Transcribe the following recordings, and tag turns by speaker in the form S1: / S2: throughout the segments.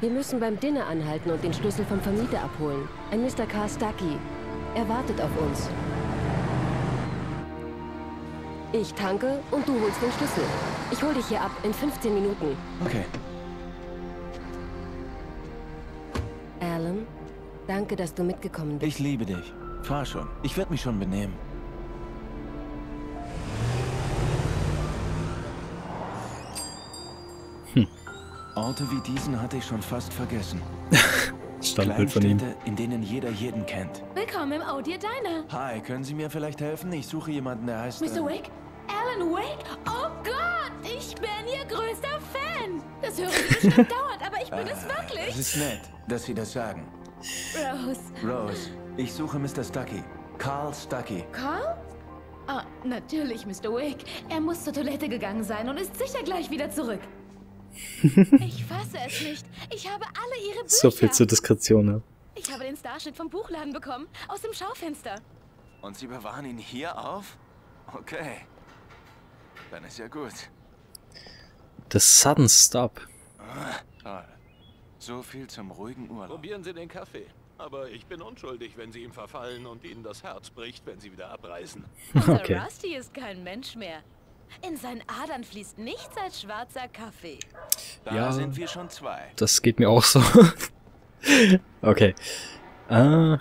S1: Wir müssen beim Dinner anhalten und den Schlüssel vom Vermieter abholen. Ein Mr. Carl Stucky. Er wartet auf uns. Ich tanke und du holst den Schlüssel. Ich hol dich hier ab in 15 Minuten.
S2: Okay.
S1: Alan, danke, dass du mitgekommen bist.
S2: Ich liebe dich. Fahr schon. Ich werde mich schon benehmen. Orte wie diesen hatte ich schon fast vergessen.
S3: Standbild von ihm.
S2: Kleinstädte, in denen jeder jeden kennt.
S4: Willkommen im Dear Diner.
S2: Hi, können Sie mir vielleicht helfen? Ich suche jemanden, der heißt...
S4: Mr.
S2: äh,
S4: Wake? Alan Wake? Oh Gott, ich bin Ihr größter Fan. Das hören Sie bestimmt dauernd, aber ich bin es
S2: Es
S4: wirklich.
S2: ist nett, dass Sie das sagen.
S4: Rose.
S2: Rose, ich suche Mr. Stucky. Carl Stucky.
S4: Carl? Ah, natürlich, Mr. Wake. Er muss zur Toilette gegangen sein und ist sicher gleich wieder zurück. Ich fasse es nicht. Ich habe alle Ihre Bücher.
S3: So viel zur Diskretion, ja.
S4: Ich habe den Starschnitt vom Buchladen bekommen, aus dem Schaufenster.
S2: Und Sie bewahren ihn hier auf? Okay. Dann ist ja gut.
S3: The Sudden Stop.
S2: Toll. So viel zum ruhigen Urlaub.
S5: Probieren Sie den Kaffee. Aber ich bin unschuldig, wenn Sie ihm verfallen und Ihnen das Herz bricht, wenn Sie wieder abreisen.
S4: Unser
S3: Okay.
S4: Rusty ist kein Mensch mehr. In seinen Adern fließt nichts als schwarzer Kaffee.
S2: Da
S3: Ja.
S2: sind wir schon zwei.
S3: Das geht mir auch so. okay. Äh, was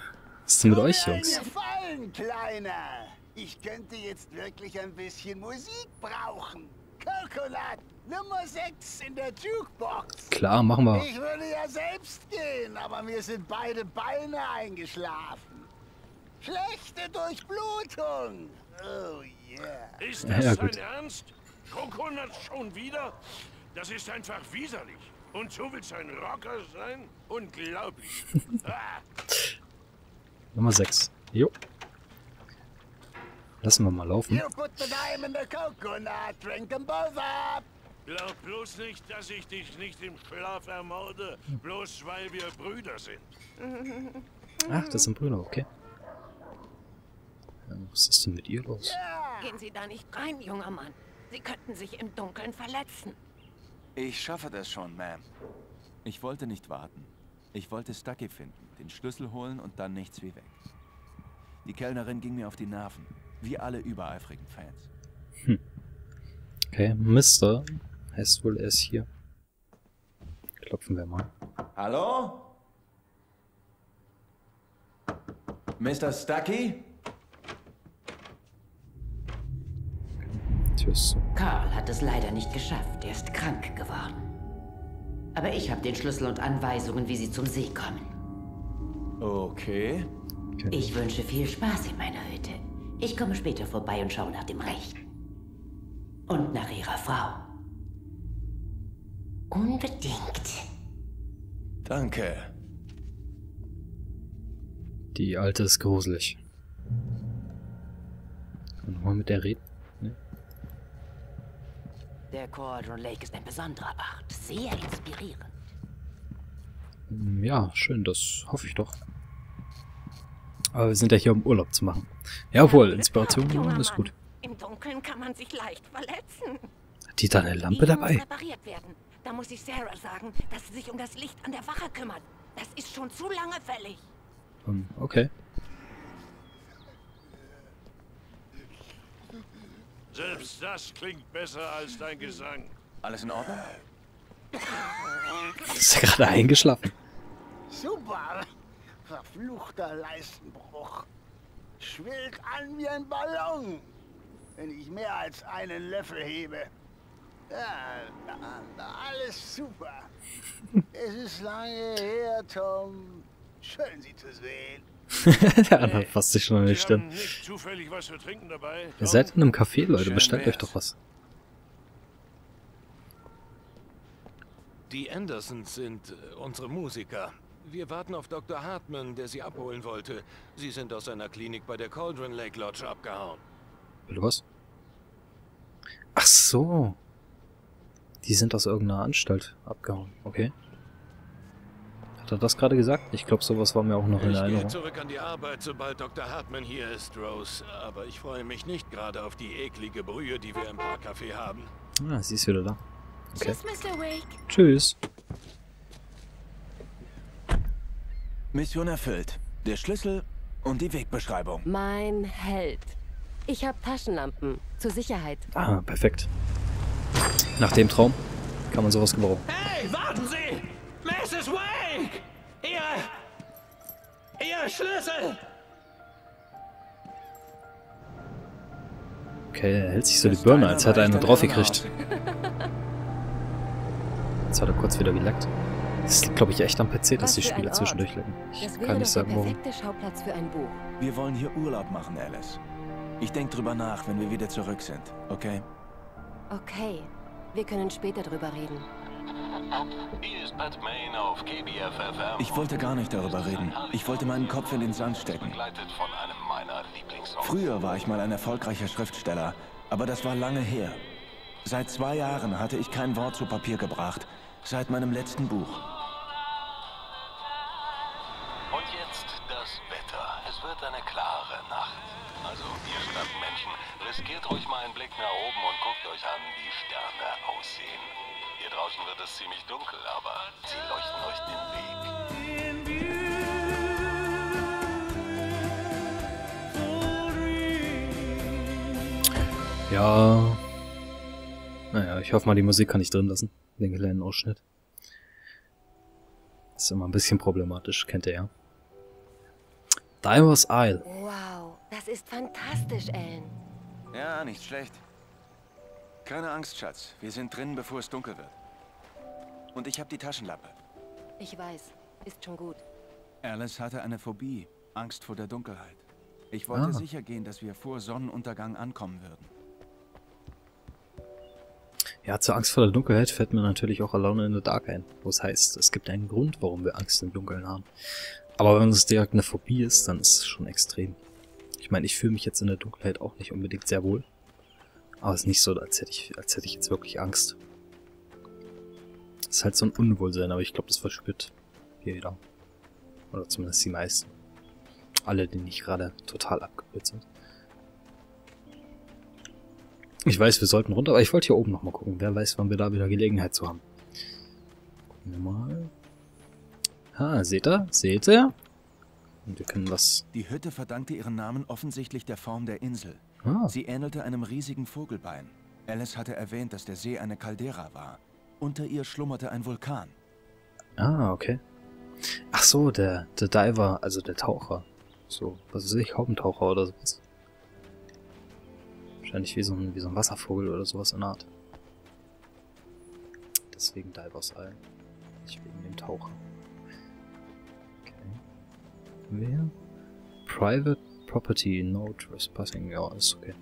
S3: ist denn mit euch, Jungs?
S6: Gefallen, Kleiner. Ich könnte jetzt wirklich ein bisschen Musik brauchen. Coconut, Nummer 6 in der Jukebox.
S3: Klar, machen wir.
S6: Ich würde ja selbst gehen, aber mir sind beide Beine eingeschlafen. Schlechte Durchblutung. Oh yeah.
S7: Ist das
S3: ja,
S7: dein. Ernst? Coconut schon wieder? Das ist einfach widerlich. Und so willst du ein Rocker sein? Unglaublich. ah,
S3: Nummer 6. Jo. Lassen wir mal laufen.
S6: You put the dime in the coconut, drink them both up.
S7: glaub bloß nicht, dass ich dich nicht im Schlaf ermorde, bloß weil wir Brüder sind.
S3: Ach, das sind Brüder, okay. Was ist denn mit ihr los?
S8: Gehen Sie da nicht rein, junger Mann. Sie könnten sich im Dunkeln verletzen.
S2: Ich schaffe das schon, Ma'am. Ich wollte nicht warten. Ich wollte Stucky finden, den Schlüssel holen und dann nichts wie weg. Die Kellnerin ging mir auf die Nerven. Wie alle übereifrigen Fans.
S3: Okay, Mister. Heißt wohl, er ist hier. Klopfen wir mal.
S2: Hallo? Mr. Stucky?
S3: Zu.
S8: Karl hat es leider nicht geschafft. Er ist krank geworden. Aber ich habe den Schlüssel und Anweisungen, wie Sie zum See kommen.
S2: Okay.
S8: Ich wünsche viel Spaß in meiner Hütte. Ich komme später vorbei und schaue nach dem Rechten. Und nach Ihrer Frau. Unbedingt.
S2: Danke.
S3: Die alte ist gruselig. Und mal mit der reden?
S8: Der Cauldron Lake ist ein besonderer Ort. Sehr inspirierend.
S3: Hm, Ja, schön, das hoffe ich doch. Aber wir sind ja hier, um Urlaub zu machen. Jawohl, Inspiration
S8: Junger
S3: ist gut.
S8: Im Dunkeln kann man sich leicht verletzen.
S3: Hat die da eine Lampe
S8: Die
S3: dabei?
S8: muss repariert werden. Da muss ich Sarah sagen, dass sie sich um das Licht an der Wache kümmert. Das ist schon zu lange fällig.
S3: Hm, okay.
S7: Selbst das klingt besser als dein Gesang.
S2: Alles in Ordnung?
S3: Ist er gerade eingeschlafen?
S6: Super. Verfluchter Leistenbruch. Schwillt an wie ein Ballon, wenn ich mehr als einen Löffel hebe. Ja, na, na, alles super. es ist lange her, Tom. Schön, Sie zu sehen.
S3: Der andere fasst sich schon an die Stirn. Ihr seid in einem Café, Leute. Bestellt euch doch was.
S5: Die Andersons sind äh, unsere Musiker. Wir warten auf Dr. Hartman, der sie abholen wollte. Sie sind aus seiner Klinik bei der Cauldron Lake Lodge abgehauen.
S3: Will du was? Ach so. Die sind aus irgendeiner Anstalt abgehauen. Okay. Hat er das gerade gesagt? Ich glaube, sowas war mir auch noch in
S5: Ich gehe
S3: Erinnerung.
S5: zurück an die Arbeit, sobald Dr. Hartman hier ist, Rose. Aber ich freue mich nicht gerade auf die eklige Brühe, die wir im Parkcafé haben.
S3: Ah, sie ist wieder da. Okay.
S4: Tschüss, Mr. Wake.
S3: Tschüss.
S2: Mission erfüllt. Der Schlüssel und die Wegbeschreibung.
S1: Mein Held. Ich habe Taschenlampen. Zur Sicherheit.
S3: Ah, perfekt. Nach dem Traum kann man sowas gebrauchen.
S5: Hey, Ihr Schlüssel!
S3: Okay, er hält sich so die Birne, als hätte er eine
S2: dann
S3: drauf
S2: davon
S3: gekriegt. Jetzt hat er kurz wieder geleckt. Das ist, glaube ich, echt am PC, dass die Spiele zwischendurch lecken. Ich kann nicht sagen,
S1: der
S3: warum.
S2: Wir wollen hier Urlaub machen, Alice. Ich denke drüber nach, wenn wir wieder zurück sind, okay?
S1: Okay. Wir können später drüber reden.
S2: Ich wollte gar nicht darüber reden. Ich wollte meinen Kopf in den Sand stecken. Früher war ich mal ein erfolgreicher Schriftsteller, aber das war lange her. Seit zwei Jahren hatte ich kein Wort zu Papier gebracht. Seit meinem letzten Buch.
S3: Hoffe mal, die Musik kann ich drin lassen. Den kleinen Ausschnitt. Ist immer ein bisschen problematisch, kennt ihr ja. Divers Isle.
S1: Wow, das ist fantastisch, Ellen.
S2: Ja, nicht schlecht. Keine Angst, Schatz. Wir sind drin, bevor es dunkel wird. Und ich habe die Taschenlampe.
S1: Ich weiß. Ist schon gut.
S2: Alice hatte eine Phobie. Angst vor der Dunkelheit. Ich wollte
S3: Ah.
S2: sicher gehen, dass wir vor Sonnenuntergang ankommen würden.
S3: Ja, zur Angst vor der Dunkelheit fällt mir natürlich auch Alone in the Dark ein. Wo es heißt, es gibt einen Grund, warum wir Angst im Dunkeln haben. Aber wenn es direkt eine Phobie ist, dann ist es schon extrem. Ich meine, ich fühle mich jetzt in der Dunkelheit auch nicht unbedingt sehr wohl. Aber es ist nicht so, als hätte ich, als hätte ich jetzt wirklich Angst. Es ist halt so ein Unwohlsein, aber ich glaube, das verspürt jeder. Oder zumindest die meisten. Alle, die nicht gerade total abgebrüht sind. Ich weiß, wir sollten runter, aber ich wollte hier oben nochmal gucken. Wer weiß, wann wir da wieder Gelegenheit zu haben. Gucken wir mal. Ah, seht ihr? Seht ihr? Und wir können was...
S2: Die Hütte verdankte ihren Namen offensichtlich der Form der Insel.
S3: Ah,
S2: Sie ähnelte einem riesigen Vogelbein. Alice hatte erwähnt, dass der See eine Caldera war. Unter ihr schlummerte ein Vulkan.
S3: ah, okay. Ach so, der, der Diver, also der Taucher. So, was weiß ich, Haubentaucher oder sowas. Wahrscheinlich wie so ein, wie so ein Wasservogel oder sowas in der Art. Deswegen Divers Isle. Nicht wegen dem Taucher. Okay. Wer? Private Property, no trespassing. Ja, ist okay.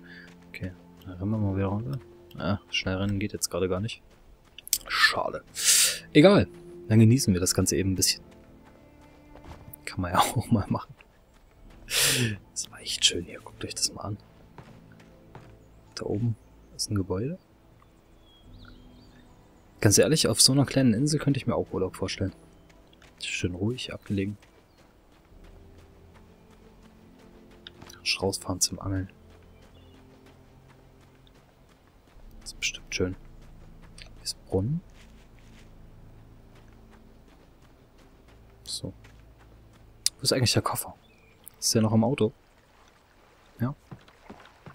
S3: Okay, dann rennen wir mal wieder runter. Ah, schnell rennen geht jetzt gerade gar nicht. Schade. Egal. Dann genießen wir das Ganze eben ein bisschen. Kann man ja auch mal machen. Das war echt schön hier. Guckt euch das mal an. Da oben ist ein Gebäude. Ganz ehrlich, auf so einer kleinen Insel könnte ich mir auch Urlaub vorstellen. Schön ruhig, abgelegen. Rausfahren zum Angeln. Das ist bestimmt schön. Hier ist Brunnen. So. Wo ist eigentlich der Koffer? Ist der noch im Auto?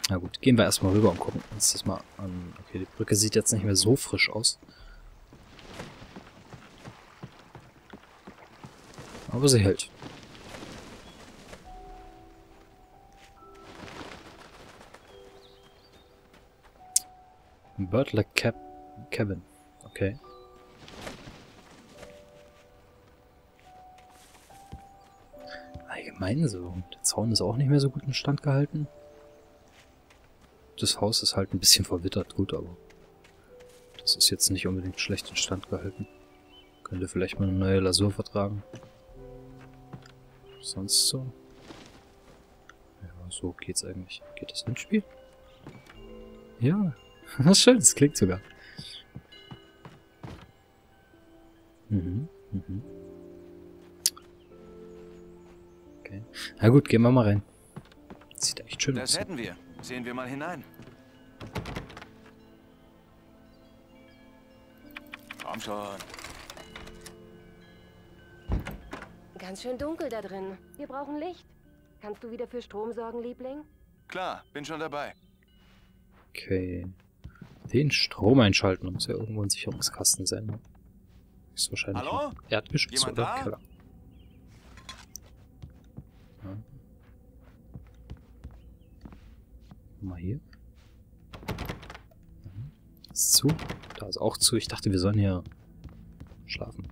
S3: Na gut, gehen wir erstmal rüber und gucken uns das mal an. Okay, die Brücke sieht jetzt nicht mehr so frisch aus. Aber sie hält. Butler Cap Cabin. Okay. Allgemein so. Der Zaun ist auch nicht mehr so gut in Stand gehalten. Das Haus ist halt ein bisschen verwittert, gut, aber das ist jetzt nicht unbedingt schlecht in Stand gehalten. Könnte vielleicht mal eine neue Lasur vertragen. Sonst so. Ja, so geht's eigentlich. Geht das ins Spiel? Ja, das ist schön, das klingt sogar. Mhm, mhm. Okay. Na gut, gehen wir mal rein. Sieht echt schön
S2: Das
S3: aus.
S2: hätten wir. Sehen wir mal hinein. Komm schon.
S1: Ganz schön dunkel da drin. Wir brauchen Licht. Kannst du wieder für Strom sorgen, Liebling?
S2: Klar, bin schon dabei.
S3: Okay. Den Strom einschalten muss ja irgendwo ein Sicherungskasten sein. Ist wahrscheinlich
S2: Hallo?
S3: ein Erdgeschoss
S2: Jemand
S3: oder
S2: da?
S3: Keller. Mal hier. Mhm. Ist zu. Da ist auch zu. Ich dachte, wir sollen hier schlafen.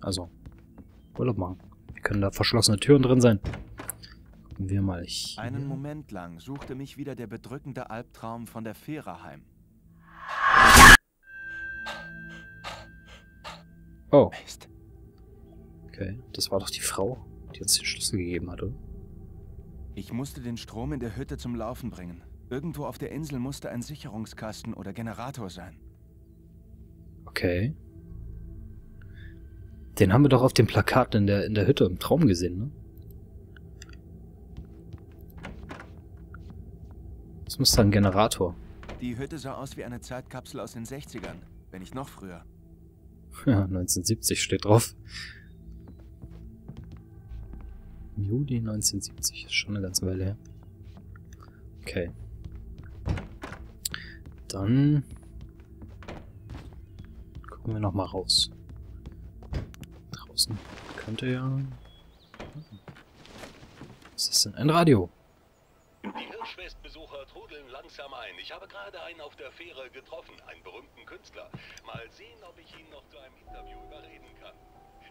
S3: Also, Urlaub machen. Wir können da verschlossene Türen drin sein. Gucken wir mal hier.
S2: Einen Moment lang suchte mich wieder der bedrückende Albtraum von der Fähre heim.
S3: Oh,
S2: Mist.
S3: okay. Das war doch die Frau, die uns den Schlüssel gegeben hat, oder?
S2: Ich musste den Strom in der Hütte zum Laufen bringen. Irgendwo auf der Insel musste ein Sicherungskasten oder Generator sein.
S3: Okay. Den haben wir doch auf dem Plakat in der, in der Hütte im Traum gesehen, ne? Das müsste ein Generator.
S2: Die Hütte sah aus wie eine Zeitkapsel aus den 60ern, wenn nicht noch früher.
S3: Ja, 1970 steht drauf. Juli 1970, ist schon eine ganze Weile her. Okay. Dann gucken wir noch mal raus. Draußen könnte ja... Was ist denn? Ein Radio.
S7: Die Hirschfestbesucher trudeln langsam ein. Ich habe gerade einen auf der Fähre getroffen, einen berühmten Künstler. Mal sehen, ob ich ihn noch zu einem Interview überreden kann.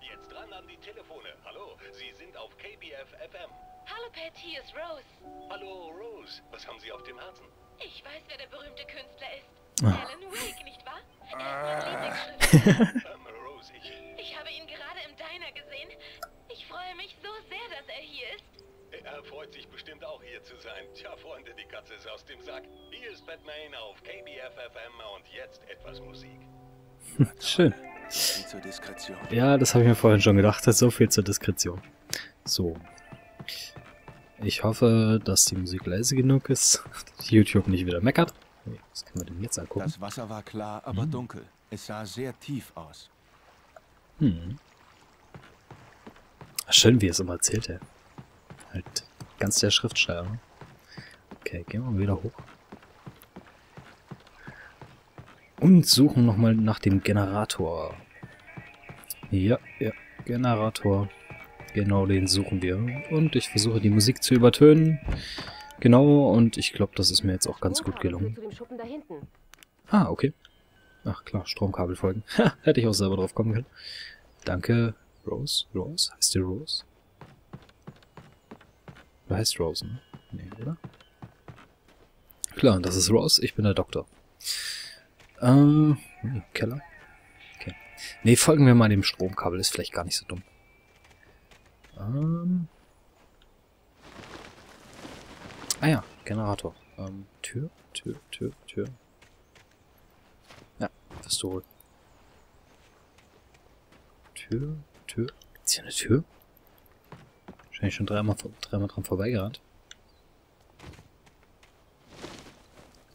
S7: Jetzt dran an die Telefone. Hallo, Sie sind auf KBF FM.
S4: Hallo Pat, hier ist Rose.
S7: Hallo, Rose. Was haben Sie auf dem Herzen?
S4: Ich weiß, wer der berühmte Künstler ist.
S3: Ah.
S4: Alan Wake, nicht wahr? Er ist mein Lieblingsschriftsteller.
S7: Rose, ich...
S4: Habe ihn gerade im Diner gesehen. Ich freue mich so sehr, dass er hier ist.
S7: Er freut sich bestimmt auch hier zu sein. Tja, Freunde, die Katze ist aus dem Sack. Hier ist Batman auf KBF FM und jetzt etwas Musik.
S3: Schön.
S2: Viel zur Diskretion.
S3: Ja, das habe ich mir vorhin schon gedacht. So viel zur Diskretion. So. Ich hoffe, dass die Musik leise genug ist, dass YouTube nicht wieder meckert. Was können wir denn jetzt angucken?
S2: Das Wasser war klar, aber
S3: Hm.
S2: dunkel. Es sah sehr tief aus.
S3: Hm. Schön, wie er es immer erzählt, ey. Halt ganz der Schriftsteller. ne? Okay, gehen wir wieder hoch. Und suchen nochmal nach dem Generator. Ja, ja, Generator. Genau den suchen wir. Und ich versuche die Musik zu übertönen. Genau, und ich glaube, das ist mir jetzt auch ganz gut gelungen. Ah, okay. Ach klar, Stromkabel folgen. Ha, hätte ich auch selber drauf kommen können. Danke, Rose. Rose? Heißt die Rose? Du heißt Rose, ne? Nee, oder? Klar, das ist Rose. Ich bin der Doktor. Ähm, hm, Keller? Okay. Nee, folgen wir mal dem Stromkabel. Ist vielleicht gar nicht so dumm. Ähm. Ah ja, Generator. Ähm, Tür, Tür, Tür, Tür. Ja, Pistole. Tür, Tür. Ist hier eine Tür? Wahrscheinlich schon dreimal, dreimal dran vorbeigerannt.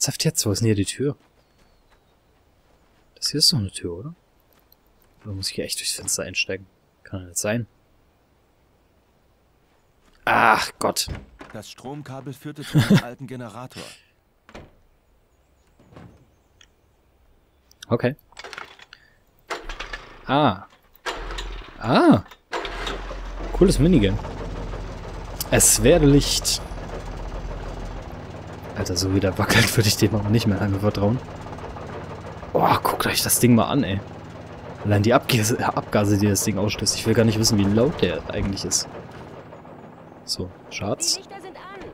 S3: Ernsthaft jetzt? Wo ist denn hier die Tür? Das hier ist doch eine Tür, oder? Oder muss ich hier echt durchs Fenster einsteigen? Kann ja nicht sein. Ach Gott.
S2: Das Stromkabel führte zu einem alten Generator.
S3: Okay. Ah. Ah. Cooles Minigame. Es werde Licht. Alter, so wie der wackelt, würde ich dem aber nicht mehr lange vertrauen. Oh, guckt euch das Ding mal an, ey. Allein die Abgase, Abgase, die das Ding ausstößt. Ich will gar nicht wissen, wie laut der eigentlich ist. So,
S1: Die
S3: Schatz.
S1: Lichter sind an.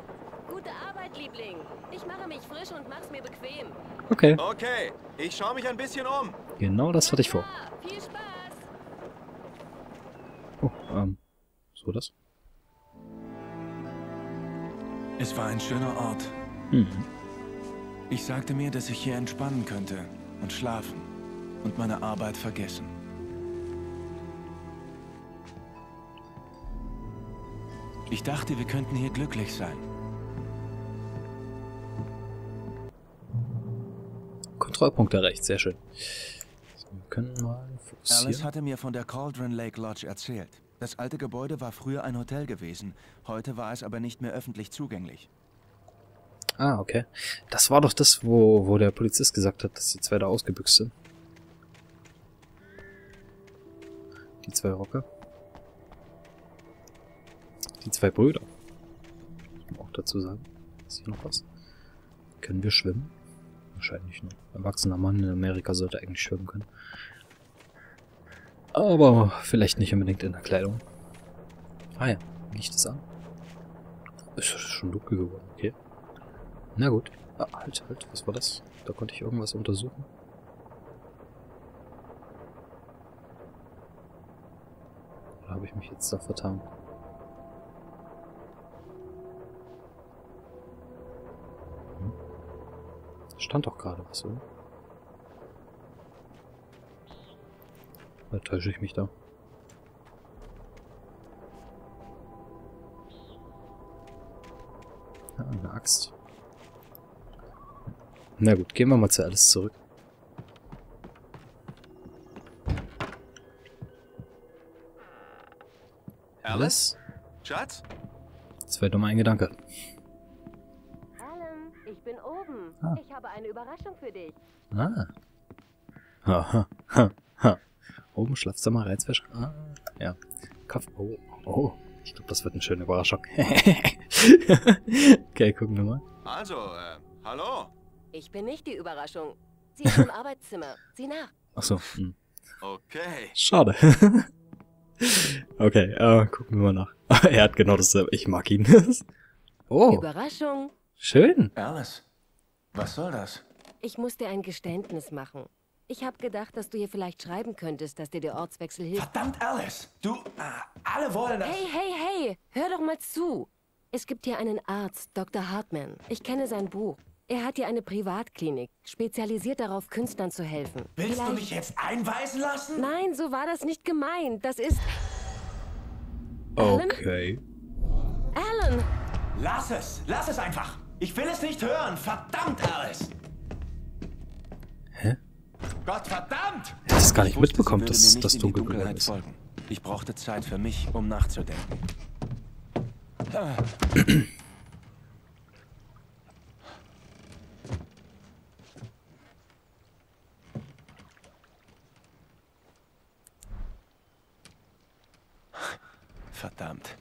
S1: Gute Arbeit, Liebling. Ich mache mich frisch und mach's mir bequem.
S3: Okay,
S2: Okay, ich schaue mich ein bisschen um.
S3: genau das hatte ich vor.
S1: Ja, viel Spaß.
S3: Oh, ähm, so das?
S2: Es war ein schöner Ort.
S3: Hm.
S2: Ich sagte mir, dass ich hier entspannen könnte und schlafen und meine Arbeit vergessen. Ich dachte, wir könnten hier glücklich sein.
S3: Kontrollpunkt erreicht, sehr schön. So, wir können mal
S2: Alice
S3: fokussieren.
S2: hatte mir von der Cauldron Lake Lodge erzählt. Das alte Gebäude war früher ein Hotel gewesen. Heute war es aber nicht mehr öffentlich zugänglich.
S3: Ah, okay. Das war doch das, wo, wo der Polizist gesagt hat, dass die zwei da ausgebüxt sind. Die zwei Rocker. Die zwei Brüder. Muss man auch dazu sagen. Ist hier noch was? Können wir schwimmen? Wahrscheinlich nur. Erwachsener Mann in Amerika sollte eigentlich schwimmen können. Aber vielleicht nicht unbedingt in der Kleidung. Ah ja, liegt es an? Ist schon dunkel geworden, okay. Na gut. Ah, halt, halt, was war das? Da konnte ich irgendwas untersuchen. Oder habe ich mich jetzt da vertan? Stand doch gerade was, oder? Oder täusche ich mich da? Ja, eine Axt. Na gut, gehen wir mal zu alles zurück. Alles?
S2: Schatz?
S3: Das wäre doch mal ein Gedanke.
S1: Alan, ich bin oben.
S3: Ah.
S1: Ich habe eine Überraschung für dich.
S3: Ah. Aha. Ha. Ha. Oben Schlafzimmer, Reizwäsche. Ah. Ja. Kaffee. Oh. Oh. Ich glaube, das wird eine schöne Überraschung. okay, gucken wir mal.
S2: Also, äh, hallo?
S1: Ich bin nicht die Überraschung. Sie ist im Arbeitszimmer. Sieh nach.
S3: Achso. Hm.
S2: Okay.
S3: Schade. okay, äh, gucken wir mal nach. er hat genau dasselbe. Ich mag ihn. oh,
S1: Überraschung.
S3: Schön.
S2: Alice, was soll das?
S1: Ich muss dir ein Geständnis machen. Ich habe gedacht, dass du ihr vielleicht schreiben könntest, dass dir der Ortswechsel hilft.
S2: Verdammt, Alice! Du, äh, alle wollen das.
S1: Hey, hey, hey! Hör doch mal zu! Es gibt hier einen Arzt, Dr. Hartman. Ich kenne sein Buch. Er hat hier eine Privatklinik, spezialisiert darauf, Künstlern zu helfen.
S2: Willst du
S1: Vielleicht-
S2: mich jetzt einweisen lassen?
S1: Nein, so war das nicht gemeint. Das ist... Alan?
S3: Okay.
S1: Alan!
S2: Lass es! Lass es einfach! Ich will es nicht hören! Verdammt, Alice!
S3: Hä?
S2: Gott verdammt!
S3: Er hat es gar nicht
S2: wusste,
S3: mitbekommen, dass das dunkel geworden ist.
S2: folgen. Ich brauchte Zeit für mich, um nachzudenken. Verdammt.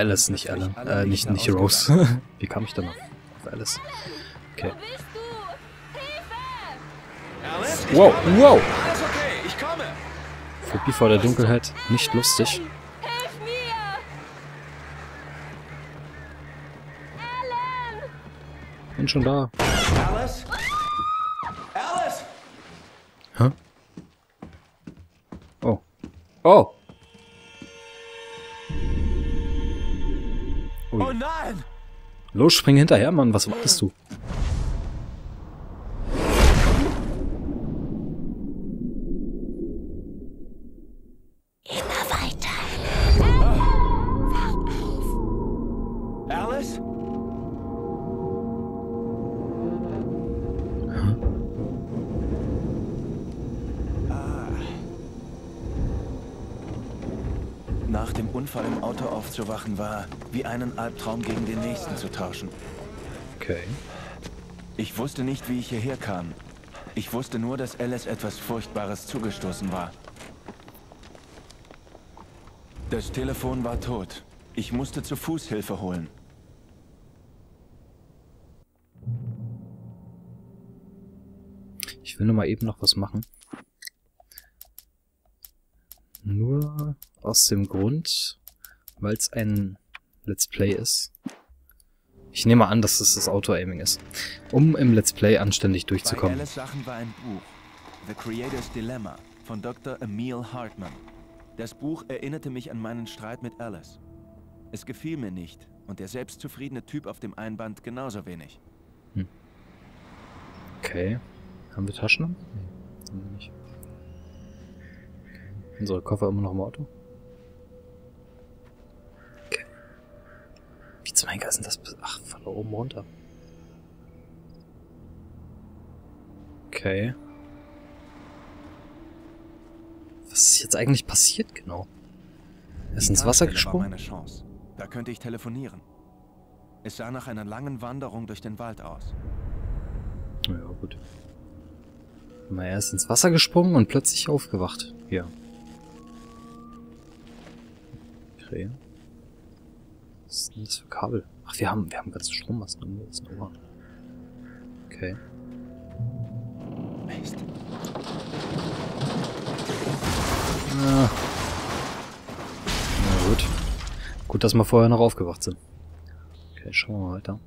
S2: Alice,
S3: nicht Alan. Äh, nicht, nicht. Rose. Wie kam ich denn auf auf Alice? Okay.
S4: Wo bist du? Hilfe!
S2: Alice? ich
S3: Wow, wow.
S2: Alles okay, ich komme.
S3: Phobie vor der Dunkelheit. Nicht lustig.
S4: Hilf mir! Alan!
S3: Bin schon da.
S2: Alice? Alice?
S3: Hä? Oh. Oh Los, spring hinterher, Mann. Was wartest du?
S2: Nach dem Unfall im Auto aufzuwachen war, wie einen Albtraum gegen den nächsten zu tauschen.
S3: Okay.
S2: Ich wusste nicht, wie ich hierher kam. Ich wusste nur, dass Alice etwas Furchtbares zugestoßen war. Das Telefon war tot. Ich musste zu Fuß Hilfe holen.
S3: Ich will nur mal eben noch was machen. Nur aus dem Grund, weil es ein Let's Play ist. Ich nehme an, dass es das Auto-Aiming ist. Um im Let's Play anständig
S2: Bei
S3: durchzukommen.
S2: Alice Sachen war ein Buch. The Creator's Dilemma von Dr. Emil Hartman. Das Buch erinnerte mich an meinen Streit mit Alice. Es gefiel mir nicht und der selbstzufriedene Typ auf dem Einband genauso wenig.
S3: Okay. Haben wir Taschen? Nee, haben wir nicht. Unsere Koffer immer noch im Auto. Okay. Wie zum Henker ist denn das? Ach, von da oben runter. Okay. Was ist jetzt eigentlich passiert genau? Er ist
S2: Die
S3: ins Wasser gesprungen?
S2: War meine Chance. Da könnte ich telefonieren. Es sah nach einer langen Wanderung durch den Wald aus.
S3: Ja, gut. Na, er ist ins Wasser gesprungen und plötzlich aufgewacht. Ja. Okay. Was ist denn das für Kabel? Ach, wir haben, wir haben ganze Strommasten um das Ohr. Okay.
S2: Mist.
S3: Na. Na gut. Gut, dass wir vorher noch aufgewacht sind. Okay, schauen wir mal weiter.